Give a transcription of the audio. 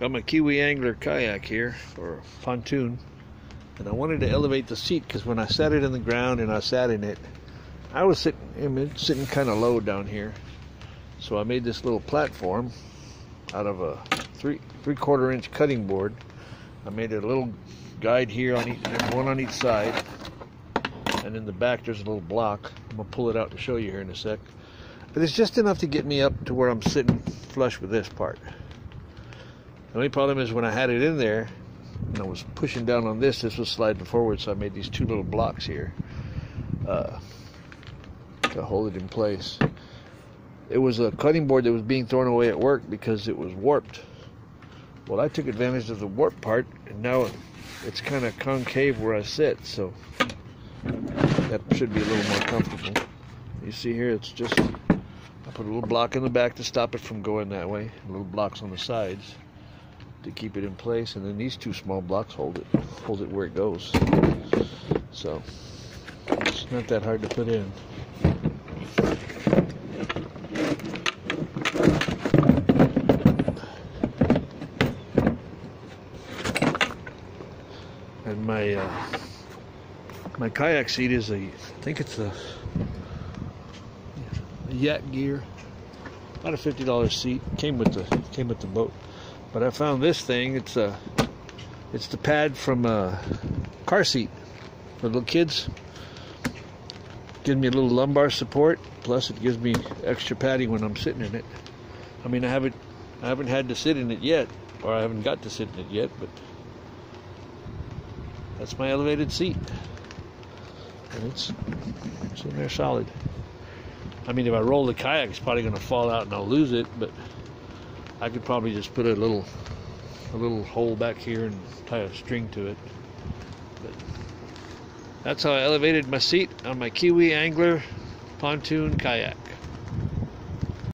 Got my Kiwi Angler kayak here, or pontoon, and I wanted to elevate the seat because when I sat it in the ground and I sat in it, I was sitting, sitting kind of low down here. So I made this little platform out of a three three quarter inch cutting board. I made a little guide here on each, one on each side, and in the back there's a little block. I'm gonna pull it out to show you here in a sec. But it's just enough to get me up to where I'm sitting flush with this part. The only problem is when I had it in there and I was pushing down on this, this was sliding forward, so I made these two little blocks here uh, to hold it in place. It was a cutting board that was being thrown away at work because it was warped. Well, I took advantage of the warp part, and now it's kind of concave where I sit, so that should be a little more comfortable. You see here, it's just, I put a little block in the back to stop it from going that way, little blocks on the sides to keep it in place, and then these two small blocks hold it hold it where it goes. So it's not that hard to put in. And my uh, my kayak seat is a I think it's a, a YakGear about a fifty dollars seat came with the came with the boat but I found this thing. It's a, it's the pad from a car seat for little kids. Gives me a little lumbar support. Plus, it gives me extra padding when I'm sitting in it. I mean, I haven't, I haven't had to sit in it yet, or I haven't got to sit in it yet. But that's my elevated seat, and it's, it's in there solid. I mean, if I roll the kayak, it's probably going to fall out and I'll lose it, but. I could probably just put a little a little hole back here and tie a string to it. But that's how I elevated my seat on my Kiwi Angler pontoon kayak.